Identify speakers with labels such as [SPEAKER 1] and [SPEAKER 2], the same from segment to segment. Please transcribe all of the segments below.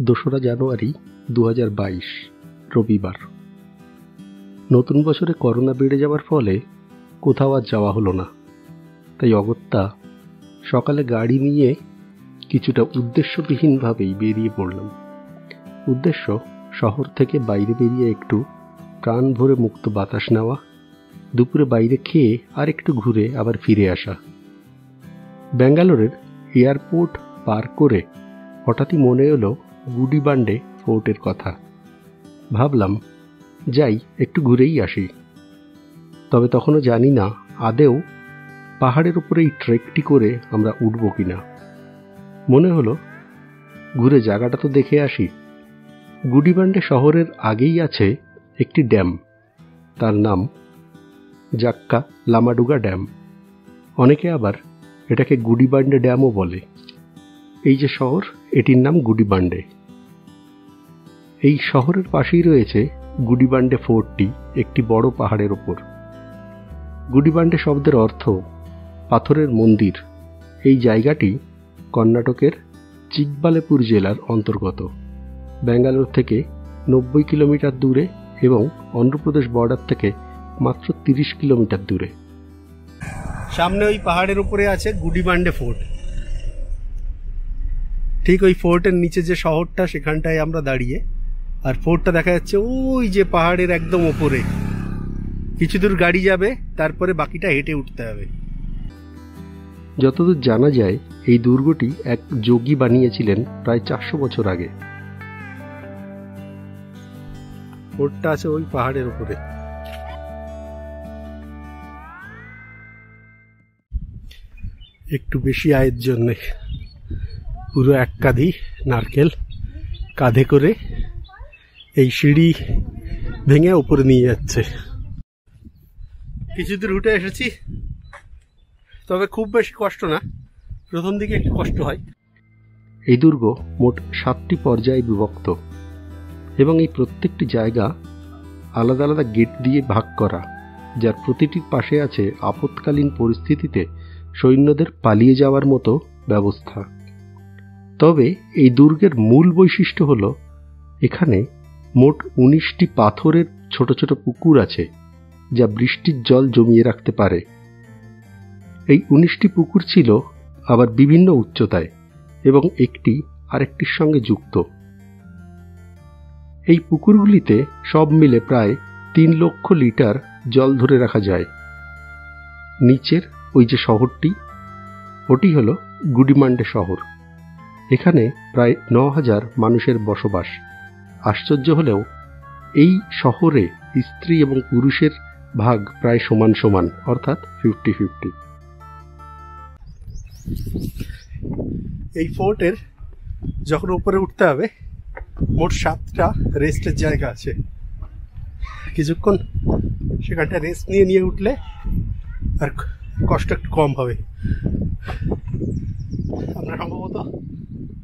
[SPEAKER 1] দোসরা জানুয়ারি দু হাজার বাইশ, রবিবার। নতুন বছরে করোনা বেড়ে যাওয়ার ফলে কোথাও আর যাওয়া হলো না। তাই অগত্যা সকালে গাড়ি নিয়ে কিছুটা উদ্দেশ্যবিহীনভাবেই বেরিয়ে পড়লাম। উদ্দেশ্য, শহর থেকে বাইরে বেরিয়ে একটু প্রাণ ভরে মুক্ত বাতাস নেওয়া, দুপুরে বাইরে খেয়ে আর একটু ঘুরে আবার ফিরে আসা। ব্যাঙ্গালোরের এয়ারপোর্ট পার করে হঠাৎই মনে এলো গুডিবান্ডে ফোর্টের কথা। ভাবলাম, যাই, একটু ঘুরেই আসি। তবে তখনও জানি না, আদেও পাহাড়ের উপরে এই ট্রেকটি করে আমরা উঠব কিনা। মনে হলো, ঘুরে জায়গাটা তো দেখে আসি। গুডিবান্ডে শহরের আগেই আছে একটি ড্যাম। তার নাম জাক্কা লামাডুগা ড্যাম। অনেকে আবার এটাকে গুডিবান্ডে ড্যামও বলে। এই যে শহর এটির নাম গুডিবান্ডে। এই শহরের পাশেই রয়েছে গুডিবান্ডে ফোর্টটি, একটি বড় পাহাড়ের ওপর। গুডিবান্ডে শব্দের অর্থ পাথরের মন্দির। এই জায়গাটি কর্ণাটকের চিকবালেপুর জেলার অন্তর্গত। ব্যাঙ্গালোর থেকে নব্বই কিলোমিটার দূরে এবং অন্ধ্রপ্রদেশ বর্ডার থেকে মাত্র তিরিশ কিলোমিটার দূরে। সামনে ওই পাহাড়ের উপরে আছে গুডিবান্ডে ফোর্ট। ঠিক ওই ফোর্টের নিচে যে শহরটা সেখানটায় আমরা দাঁড়িয়ে আর ফোর্টটা দেখা যাচ্ছে ওই যে পাহাড়ের একদম ওপরে। কিছু দূর গাড়ি যাবে তারপরে বাকিটা হেঁটে উঠতে হবে। যতদূর জানা যায় এই দুর্গটি এক যোগী বানিয়েছিলেন প্রায় চারশো বছর আগে। ফোর্টটা আছে ওই পাহাড়ের উপরে একটু বেশি আয়ের জন্যে। পুরো এক কাঁধি নারকেল কাঁধে করে এই সিঁড়ি ভেঙে উপরে নিয়ে যাচ্ছে। কিছু দূর উঠে এসেছি, তবে খুব বেশি কষ্ট না। প্রথম দিকে একটু কষ্ট হয়। এই দুর্গ মোট সাতটি পর্যায়ে বিভক্ত এবং এই প্রত্যেকটি জায়গা আলাদা আলাদা গেট দিয়ে ভাগ করা, যার প্রতিটির পাশে আছে আপৎকালীন পরিস্থিতিতে সৈন্যদের পালিয়ে যাওয়ার মতো ব্যবস্থা। তবে এই দুর্গের মূল বৈশিষ্ট্য হল, এখানে মোট উনিশটি পাথরের ছোট ছোট পুকুর আছে, যা বৃষ্টির জল জমিয়ে রাখতে পারে। এই উনিশটি পুকুর ছিল আবার বিভিন্ন উচ্চতায় এবং একটি আরেকটির সঙ্গে যুক্ত। এই পুকুরগুলিতে সব মিলে প্রায় তিন লক্ষ লিটার জল ধরে রাখা যায়। নিচের ওই যে শহরটি, ওটি হল গুডিমান্ডে শহর। এখানে প্রায় ন হাজার মানুষের বসবাস। আশ্চর্য হলেও, এই শহরে স্ত্রী এবং পুরুষের ভাগ প্রায় সমান সমান, অর্থাৎ ফিফটি ফিফটি। এই ফোর্টের যখন উপরে উঠতে হবে, মোট সাতটা রেস্টের জায়গা আছে। কিছুক্ষণ সেখানটা রেস্ট নিয়ে নিয়ে উঠলে আর কষ্ট একটু কম হবে। আমরা সম্ভবত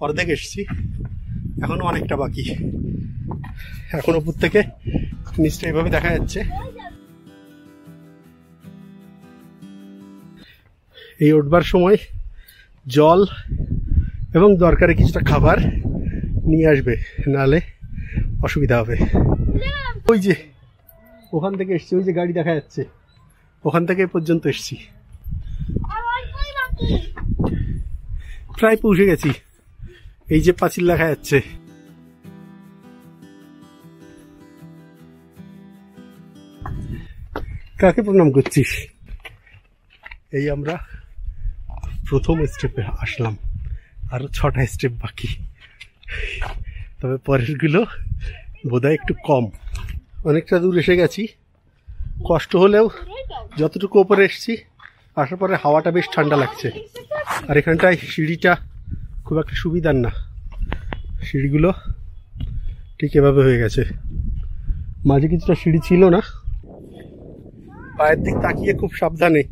[SPEAKER 1] অর্ধেক এসছি। এখনও অনেকটা বাকি। এখন উপর থেকে নিচটা এভাবে দেখা যাচ্ছে। এই উঠবার সময় জল এবং দরকারে কিছুটা খাবার নিয়ে আসবে। নালে অসুবিধা হবে। ওই যে ওখান থেকে এসছি ওই যে গাড়ি দেখা যাচ্ছে। ওখান থেকে পর্যন্ত এসছি। প্রায় পৌঁছে গেছি। এই যে পাঁচিল দেখা যাচ্ছে। কাকে প্রণাম করছিস? এই আমরা প্রথম স্টেপে আসলাম, আরও ছটা স্টেপ বাকি। তবে পরেরগুলো বোধহয় একটু কম। অনেকটা দূর এসে গেছি। কষ্ট হলেও যতটুকু ওপরে এসছি, আসার পরে হাওয়াটা বেশ ঠান্ডা লাগছে। আর এখানটায় সিঁড়িটা খুব একটা সুবিধার না। সিঁড়িগুলো ঠিক এভাবে হয়ে গেছে। মাঝে কিছুটা সিঁড়ি ছিল না। পায়ের দিক তাকিয়ে খুব সাবধানে।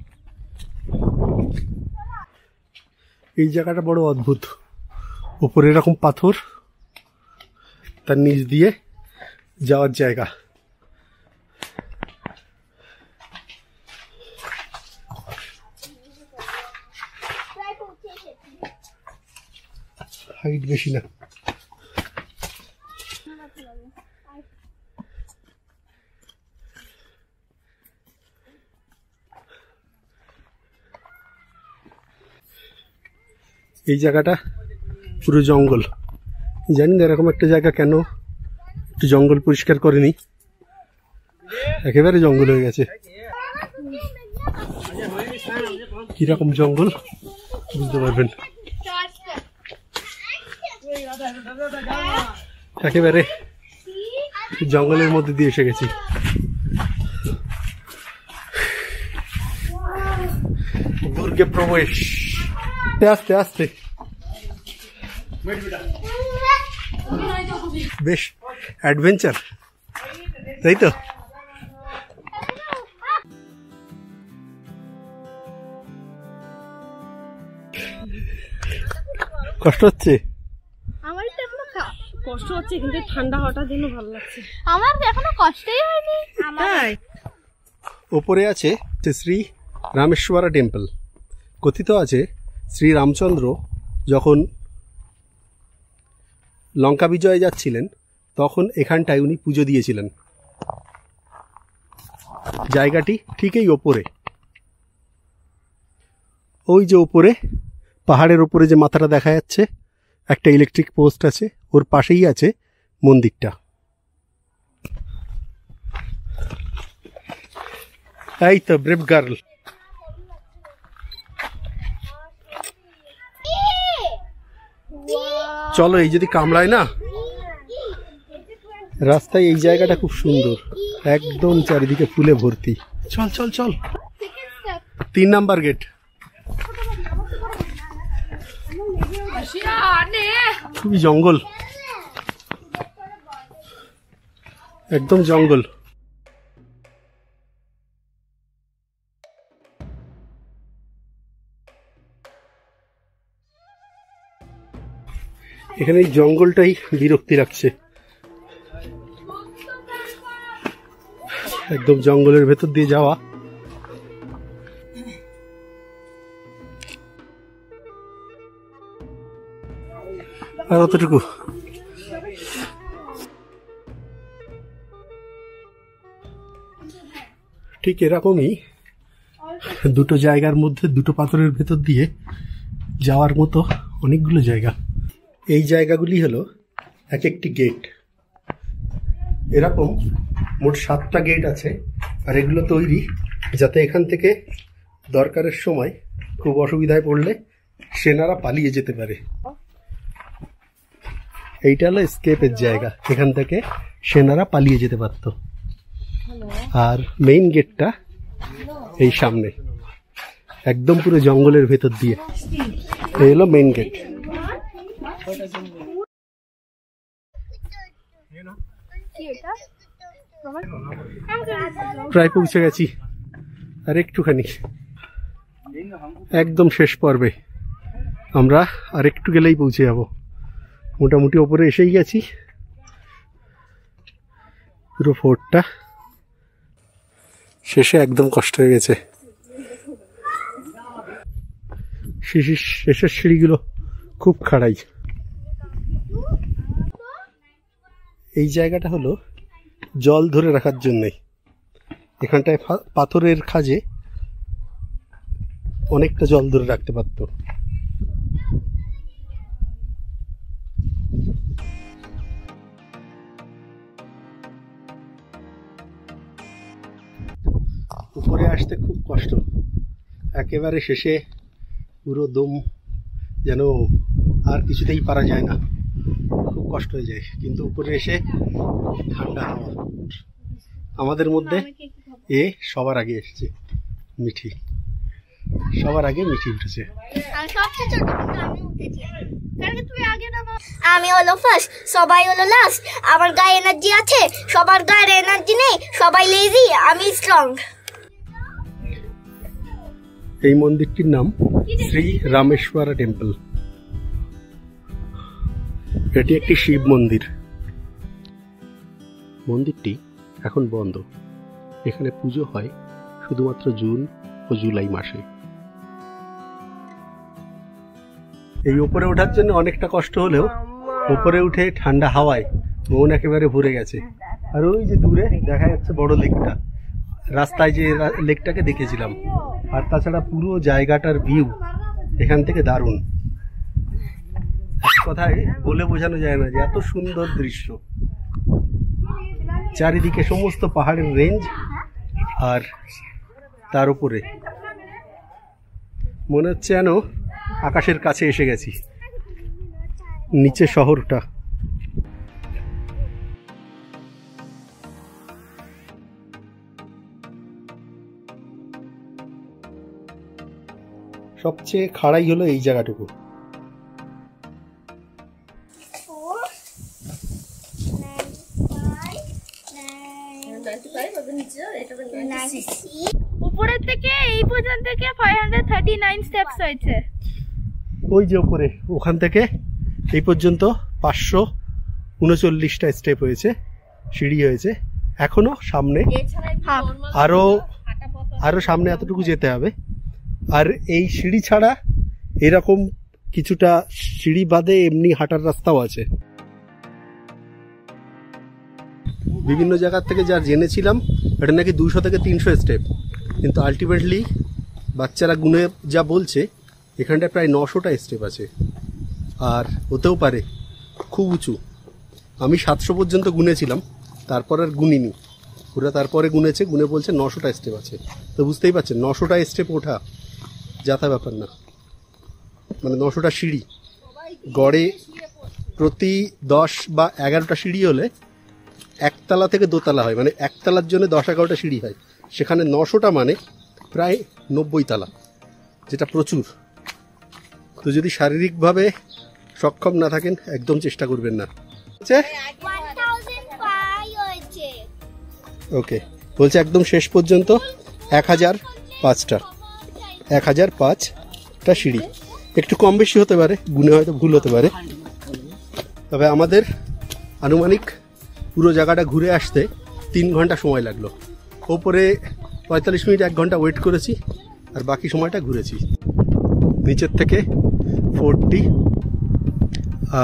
[SPEAKER 1] এই জায়গাটা বড় অদ্ভুত। উপরে এরকম পাথর, তার নিচ দিয়ে যাওয়ার জায়গা। হাইট বেশি না। এই জায়গাটা পুরো জঙ্গল। জানি না এরকম একটা জায়গা কেন একটু জঙ্গল পরিষ্কার করেনি একেবারে জঙ্গল হয়ে গেছে। কীরকম জঙ্গল? বুঝতে পারবেন। একেবারে জঙ্গলের মধ্যে দিয়ে এসে গেছি। দুর্গে প্রবেশ। আস্তে আস্তে। বেশ অ্যাডভেঞ্চার তাই তো? কষ্ট হচ্ছে?
[SPEAKER 2] কষ্ট হচ্ছে কিন্তু ঠান্ডা হওয়াটার জন্য ভালো লাগছে।
[SPEAKER 3] আমার তো এখনও কষ্টই হয়নি।
[SPEAKER 2] তাই?
[SPEAKER 1] ওপরে আছে শ্রী রামেশ্বরা টেম্পল। কথিত আছে শ্রী রামচন্দ্র যখন লঙ্কা বিজয়ে যাচ্ছিলেন তখন এখানটায় উনি পুজো দিয়েছিলেন। জায়গাটি ঠিক এই ওপরে। ওই যে ওপরে পাহাড়ের ওপরে যে মাথাটা দেখা যাচ্ছে একটা ইলেকট্রিক পোস্ট আছে, ওর পাশেই আছে মন্দিরটা। এই তো ব্রেভ গার্ল চলো, এই যদি কামড়ায় না? রাস্তায় এই জায়গাটা খুব সুন্দর। একদম চারিদিকে ফুলে ভর্তি। চল চল চল। তিন নাম্বার গেট খুবই জঙ্গল। একদম জঙ্গল। এখানে এই জঙ্গলটাই বিরক্তি লাগছে একদম জঙ্গলের ভেতর দিয়ে যাওয়া। আর অতটুকু। ঠিক এরকমই দুটো জায়গার মধ্যে, দুটো পাথরের ভেতর দিয়ে যাওয়ার মতো অনেকগুলো জায়গা। এই জায়গাগুলি হলো এক একটি গেট। এরকম মোট সাতটা গেট আছে, আর এগুলো তৈরি যাতে এখান থেকে দরকারের সময় খুব অসুবিধায় পড়লে সেনারা পালিয়ে যেতে পারে। এইটা হলো স্কেপের জায়গা। এখান থেকে সেনারা পালিয়ে যেতে পারতো আর মেইন গেটটা এই সামনে। একদম পুরো জঙ্গলের ভেতর দিয়ে। এই হলো মেইন গেট প্রায় পৌঁছে গেছি। আর একটুখানি। একদম শেষ পর্বে। আমরা আর একটু গেলেই পৌঁছে যাব। মোটামুটি ওপরে এসেই গেছি। পুরো ফোর্টটা শেষে একদম কষ্ট হয়ে গেছে। শেষের শেষের সিঁড়িগুলো খুব খাড়াই। এই জায়গাটা হলো জল ধরে রাখার জন্যই এখানটায় পাথরের খাজে অনেকটা জল ধরে রাখতে পারতো। একেবারে শেষে পুরো দম যেন আর কিছুতেই পারা যায় না। খুব কষ্ট হয়ে যায়। কিন্তু উপরে এসে ঠান্ডা হাওয়া। আমাদের মধ্যে এ সবার আগে এসেছে মিঠি। সবার আগে মিঠি উঠেছে।
[SPEAKER 3] আমি হলো ফার্স্ট সবাই হলো লাস্ট আমার গায়ে এনার্জি আছে, সবার গায়ের এনার্জি নেই, সবাই লেজি আমি স্ট্রং
[SPEAKER 1] এই মন্দিরটির নাম শ্রী রামেশ্বরা টেম্পল। এটি একটি শিব মন্দির। মন্দিরটি এখন বন্ধ। এখানে পুজো হয় শুধুমাত্র জুন ও জুলাই মাসে। এই উপরে ওঠার জন্য অনেকটা কষ্ট হলেও উপরে উঠে ঠান্ডা হাওয়ায় মন একেবারে ভরে গেছে। আর ওই যে দূরে দেখা যাচ্ছে বড় লেকটা। রাস্তায় যে লেকটাকে দেখেছিলাম। আর তাছাড়া পুরো জায়গাটার ভিউ এখান থেকে দারুণ। কথায় বলে বোঝানো যায় না যে এত সুন্দর দৃশ্য। চারিদিকে সমস্ত পাহাড়ের রেঞ্জ আর তার উপরে। মনে হচ্ছে যেন আকাশের কাছে এসে গেছি। নিচে শহরটা। সবচেয়ে খাড়াই হলো এই জায়গাটুকু।
[SPEAKER 4] উপরের থেকে এই পর্যন্ত থেকে five hundred thirty nine steps হয়েছে।
[SPEAKER 1] ওই যে উপরে ওখান থেকে এই পর্যন্ত পাঁচশো উনচল্লিশটা স্টেপ হয়েছে সিঁড়ি হয়েছে। এখনও সামনে আরও আরও সামনে এতটুকু যেতে হবে। আর এই সিঁড়ি ছাড়া এরকম কিছুটা সিঁড়ি বাদে এমনি হাঁটার রাস্তাও আছে। বিভিন্ন জায়গার থেকে যা জেনেছিলাম, এটা নাকি দুশো থেকে তিনশো স্টেপ কিন্তু আলটিমেটলি বাচ্চারা গুনে যা বলছে, এখানটায় প্রায় নশোটা স্টেপ আছে। আর হতেও পারে, খুব উঁচু। আমি সাতশো পর্যন্ত গুনেছিলাম, তারপর আর গুনিনি। ওরা তারপরে গুনেছে, গুনে বলছে নশোটা স্টেপ আছে। তো বুঝতেই পারছেন, নশোটা স্টেপ ওঠা। যাতা ব্যাপার না। মানে নশোটা সিঁড়ি। গড়ে প্রতি দশ বা এগারোটা সিঁড়ি হলে একতলা থেকে দোতলা হয়। মানে একতলার জন্য দশ এগারোটা সিঁড়ি হয়। সেখানে নশোটা মানে প্রায় নব্বই তলা যেটা প্রচুর। তো যদি শারীরিকভাবে সক্ষম না থাকেন, একদম চেষ্টা করবেন না। ওকে। বলছে একদম শেষ পর্যন্ত এক হাজার পাঁচটা। এক হাজার পাঁচটা সিঁড়ি। একটু কম বেশি হতে পারে গুনে হয়তো ভুল হতে পারে। তবে আমাদের আনুমানিক পুরো জায়গাটা ঘুরে আসতে তিন ঘণ্টা সময় লাগল। ওপরে পঁয়তাল্লিশ মিনিট, এক ঘণ্টা ওয়েট করেছি, আর বাকি সময়টা ঘুরেছি। নিচের থেকে ফোরটি,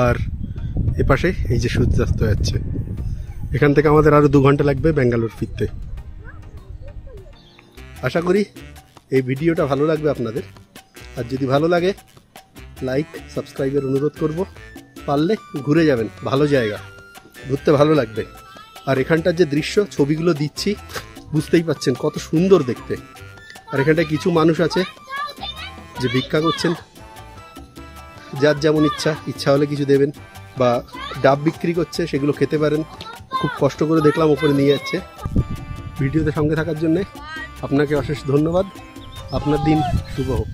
[SPEAKER 1] আর এপাশে এই যে সূর্যাস্ত যাচ্ছে। এখান থেকে আমাদের আরও দু ঘণ্টা লাগবে ব্যাঙ্গালোর ফিরতে। আশা করি এই ভিডিওটা ভালো লাগবে আপনাদের। আর যদি ভালো লাগে লাইক সাবস্ক্রাইবের অনুরোধ করব। পারলে ঘুরে যাবেন, ভালো জায়গা। ঘুরতে ভালো লাগবে। আর এখানটার যে দৃশ্য, ছবিগুলো দিচ্ছি, বুঝতেই পাচ্ছেন কত সুন্দর দেখতে। আর এখানটায় কিছু মানুষ আছে যে ভিক্ষা করছেন। যার যেমন ইচ্ছা ইচ্ছা হলে কিছু দেবেন। বা ডাব বিক্রি করছে, সেগুলো খেতে পারেন। খুব কষ্ট করে দেখলাম, ওপরে নিয়ে যাচ্ছে। ভিডিওতে সঙ্গে থাকার জন্যে আপনাকে অশেষ ধন্যবাদ। আপনার দিন শুভ হোক